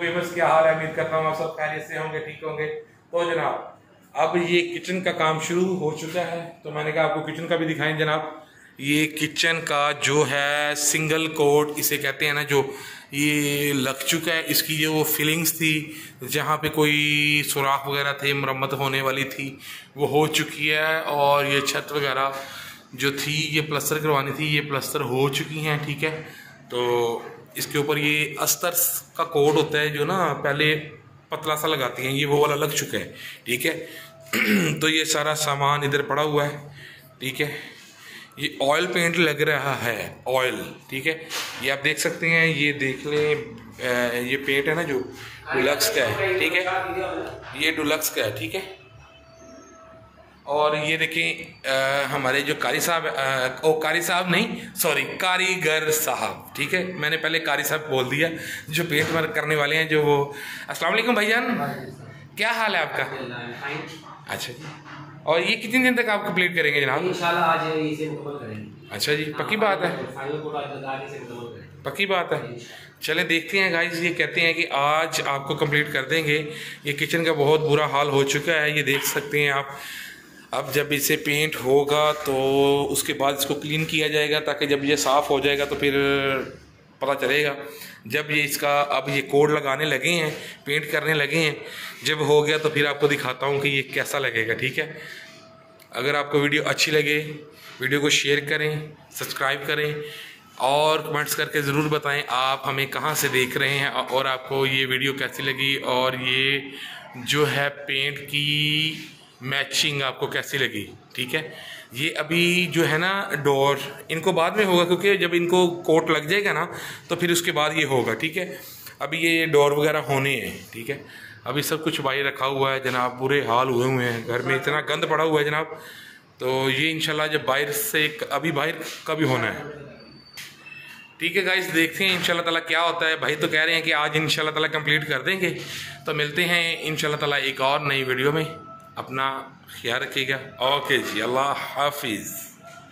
Viewers क्या हाल है? उम्मीद करता हूँ आप सब खैरियत से होंगे, ठीक होंगे। तो जनाब, अब ये किचन का काम शुरू हो चुका है। तो मैंने कहा आपको किचन का भी दिखाएँ जनाब। ये किचन का जो है सिंगल कोट इसे कहते हैं ना जो ये लग चुका है। इसकी जो वो फिलिंग्स थी, जहाँ पे कोई सुराख वगैरह थे, मरम्मत होने वाली थी, वो हो चुकी है। और ये छत वगैरह जो थी, ये प्लस्तर करवानी थी, ये प्लस्तर हो चुकी हैं, ठीक है? तो इसके ऊपर ये अस्तर का कोड होता है जो ना पहले पतला सा लगाती हैं, ये वो वाला लग चुका है, ठीक है? तो ये सारा सामान इधर पड़ा हुआ है, ठीक है? ये ऑयल पेंट लग रहा है ऑयल ठीक है? ये आप देख सकते हैं, ये देख लें ये पेंट है ना जो डुलक्स का है, ठीक है? ये डुलक्स का है, ठीक है? और ये देखें हमारे जो कारी साहब ओ कारी साहब नहीं सॉरी कारीगर साहब ठीक है? मैंने पहले कारी साहब बोल दिया जो पेंट वर्क करने वाले हैं जो वो अस्सलाम वालेकुम भाईजान। क्या हाल है आपका? अच्छा जी। और ये कितने दिन तक आप कंप्लीट करेंगे जनाब? आज इसे करेंगे। अच्छा जी पक्की बात है। मुकम्मल करेंगे। पक्की बात है। चले देखते हैं गाइस ये कहते हैं कि आज आपको कंप्लीट कर देंगे। ये किचन का बहुत बुरा हाल हो चुका है ये देख सकते हैं आप। अब जब इसे पेंट होगा तो उसके बाद इसको क्लीन किया जाएगा ताकि जब ये साफ़ हो जाएगा तो फिर पता चलेगा। जब ये इसका, अब ये कोड लगाने लगे हैं पेंट करने लगे हैं, जब हो गया तो फिर आपको दिखाता हूँ कि ये कैसा लगेगा, ठीक है? अगर आपको वीडियो अच्छी लगे, वीडियो को शेयर करें सब्सक्राइब करें और कमेंट्स करके ज़रूर बताएँ आप हमें कहाँ से देख रहे हैं और आपको ये वीडियो कैसी लगी और ये जो है पेंट की मैचिंग आपको कैसी लगी? ठीक है? ये अभी जो है ना, डोर, इनको बाद में होगा, क्योंकि जब इनको कोट लग जाएगा ना तो फिर उसके बाद ये होगा, ठीक है? अभी ये डोर वगैरह होने हैं, ठीक है? अभी सब कुछ बाहर रखा हुआ है, जनाब, बुरे हाल हुए हुए हैं, घर में इतना गंद पड़ा हुआ है, जनाब। तो ये इंशाल्लाह जब बाहर से अभी बाहर का होना है। ठीक है गाइस देखते हैं इंशाल्लाह ताला क्या होता है। भाई तो कह रहे हैं कि आज इंशाल्लाह ताला कंप्लीट कर देंगे। तो मिलते हैं इंशाल्लाह ताला एक और नई वीडियो में। अपना ख्याल रखिएगा। ओके जी अल्लाह हाफिज़।